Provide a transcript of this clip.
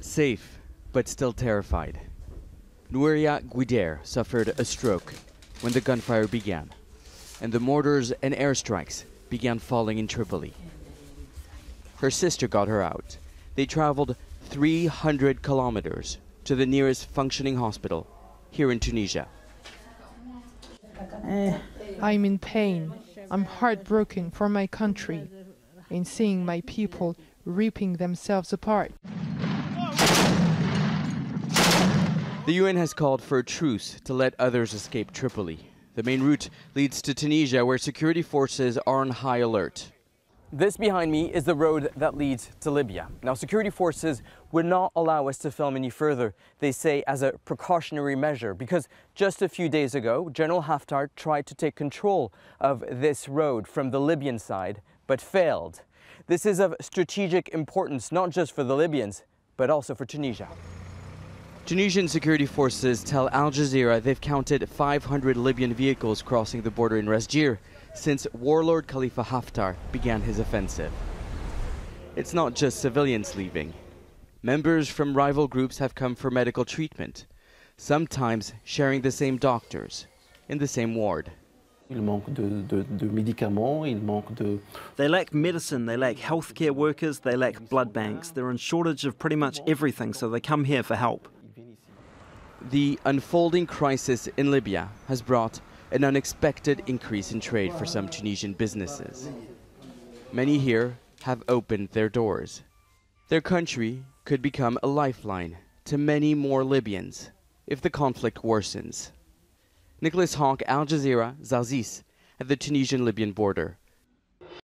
Safe, but still terrified. Nouria Guider suffered a stroke when the gunfire began, and the mortars and airstrikes began falling in Tripoli. Her sister got her out. They traveled 300 kilometers to the nearest functioning hospital here in Tunisia. Eh, I'm in pain. I'm heartbroken for my country in seeing my people ripping themselves apart. The UN has called for a truce to let others escape Tripoli. The main route leads to Tunisia, where security forces are on high alert. This behind me is the road that leads to Libya. Now, security forces would not allow us to film any further, they say as a precautionary measure, because just a few days ago, General Haftar tried to take control of this road from the Libyan side, but failed. This is of strategic importance, not just for the Libyans, but also for Tunisia. Tunisian security forces tell Al Jazeera they've counted 500 Libyan vehicles crossing the border in Ras Jedir since warlord Khalifa Haftar began his offensive. It's not just civilians leaving. Members from rival groups have come for medical treatment, sometimes sharing the same doctors in the same ward. Il manque de, de, de médicaments, il manque de... They lack medicine, they lack healthcare workers, they lack blood banks. They're in shortage of pretty much everything, so they come here for help. The unfolding crisis in Libya has brought an unexpected increase in trade for some Tunisian businesses. Many here have opened their doors. Their country could become a lifeline to many more Libyans if the conflict worsens. Nicolas Haque, Al Jazeera, Zarzis, at the Tunisian Libyan border.